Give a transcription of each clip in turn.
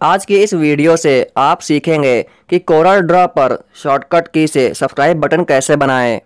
आज की इस वीडियो से आप सीखेंगे कि कोरल ड्रॉ पर शॉर्टकट की से सब्सक्राइब बटन कैसे बनाएँ।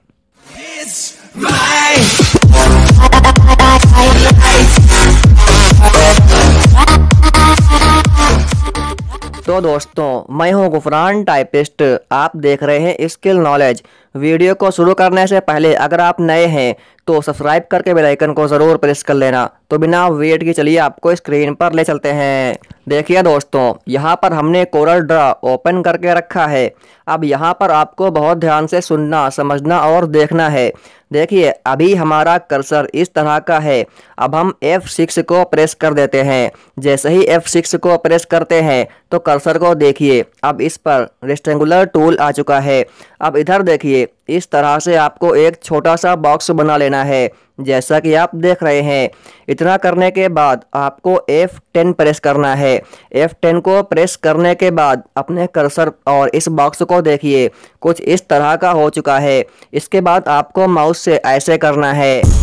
तो दोस्तों, मैं हूँ गुफरान टाइपिस्ट आप देख रहे हैं स्किल नॉलेज वीडियो को शुरू करने से पहले अगर आप नए हैं तो सब्सक्राइब करके बेल आइकन को ज़रूर प्रेस कर लेना। तो बिना वेट के चलिए आपको स्क्रीन पर ले चलते हैं। देखिए दोस्तों, यहाँ पर हमने कोरल ड्रा ओपन करके रखा है। अब यहाँ पर आपको बहुत ध्यान से सुनना, समझना और देखना है। देखिए, अभी हमारा कर्सर इस तरह का है। अब हम F6 को प्रेस कर देते हैं। जैसे ही F6 को प्रेस करते हैं तो कर्सर को देखिए। अब इस पर रेक्टेंगुलर टूल आ चुका है। अब इधर देखिए इस तरह से आपको एक छोटा सा बॉक्स बना लेना है, जैसा कि आप देख रहे हैं। इतना करने के बाद आपको F10 प्रेस करना है। F10 को प्रेस करने के बाद अपने कर्सर और इस बॉक्स को देखिए। कुछ इस तरह का हो चुका है। इसके बाद आपको माउस से ऐसे करना है।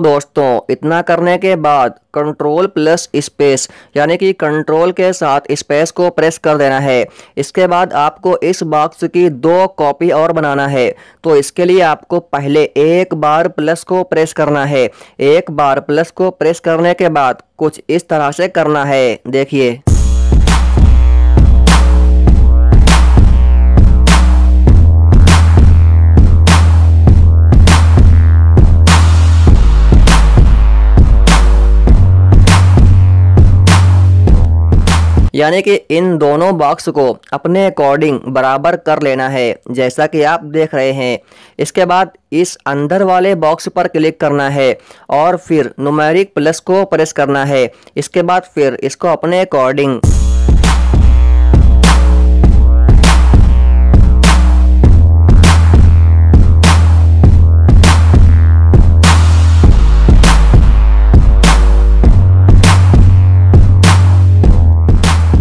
दोस्तों, इतना करने के बाद कंट्रोल प्लस स्पेस यानी कि कंट्रोल के साथ स्पेस को प्रेस कर देना है। इसके बाद आपको इस बॉक्स की दो कॉपी और बनाना है। तो इसके लिए आपको पहले एक बार प्लस को प्रेस करना है। एक बार प्लस को प्रेस करने के बाद कुछ इस तरह से करना है। देखिए। यानी कि इन दोनों बॉक्स को अपने अकॉर्डिंग बराबर कर लेना है, जैसा कि आप देख रहे हैं। इसके बाद इस अंदर वाले बॉक्स पर क्लिक करना है और फिर नुमेरिक प्लस को प्रेस करना है। इसके बाद फिर इसको अपने अकॉर्डिंग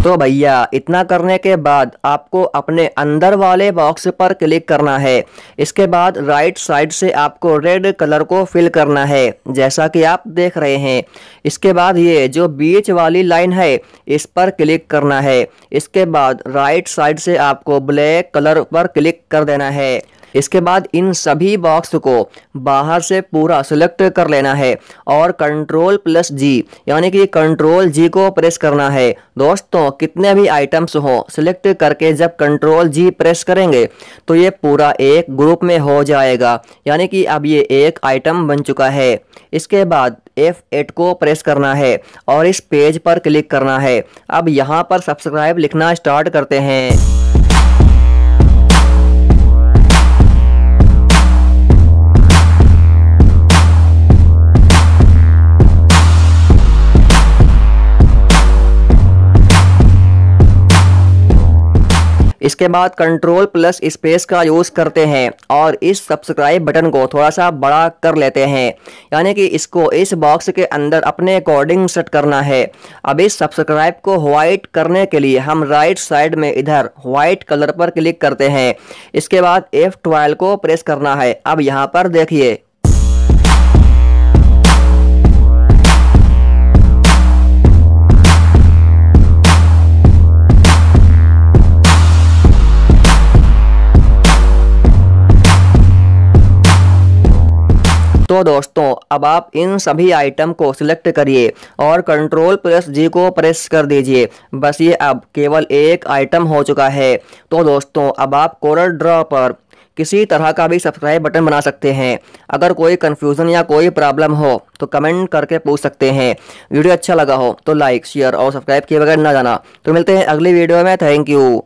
तो भैया, इतना करने के बाद आपको अपने अंदर वाले बॉक्स पर क्लिक करना है। इसके बाद राइट साइड से आपको रेड कलर को फिल करना है, जैसा कि आप देख रहे हैं। इसके बाद ये जो बीच वाली लाइन है, इस पर क्लिक करना है। इसके बाद राइट साइड से आपको ब्लैक कलर पर क्लिक कर देना है। इसके बाद इन सभी बॉक्स को बाहर से पूरा सिलेक्ट कर लेना है और कंट्रोल प्लस जी यानी कि कंट्रोल जी को प्रेस करना है। दोस्तों, कितने भी आइटम्स हो सिलेक्ट करके जब कंट्रोल जी प्रेस करेंगे तो ये पूरा एक ग्रुप में हो जाएगा, यानी कि अब ये एक आइटम बन चुका है। इसके बाद F8 को प्रेस करना है और इस पेज पर क्लिक करना है। अब यहाँ पर सब्सक्राइब लिखना स्टार्ट करते हैं। इसके बाद कंट्रोल प्लस स्पेस का यूज़ करते हैं और इस सब्सक्राइब बटन को थोड़ा सा बड़ा कर लेते हैं। यानी कि इसको इस बॉक्स के अंदर अपने अकॉर्डिंग सेट करना है। अब इस सब्सक्राइब को व्हाइट करने के लिए हम राइट साइड में इधर व्हाइट कलर पर क्लिक करते हैं। इसके बाद F12 को प्रेस करना है। अब यहाँ पर देखिए तो दोस्तों, अब आप इन सभी आइटम को सिलेक्ट करिए और कंट्रोल प्लस जी को प्रेस कर दीजिए। बस ये अब केवल एक आइटम हो चुका है। तो दोस्तों, अब आप कोरल ड्रॉ पर किसी तरह का भी सब्सक्राइब बटन बना सकते हैं। अगर कोई कन्फ्यूज़न या कोई प्रॉब्लम हो तो कमेंट करके पूछ सकते हैं। वीडियो अच्छा लगा हो तो लाइक शेयर और सब्सक्राइब किए बगैर ना जाना। तो मिलते हैं अगली वीडियो में। Thank you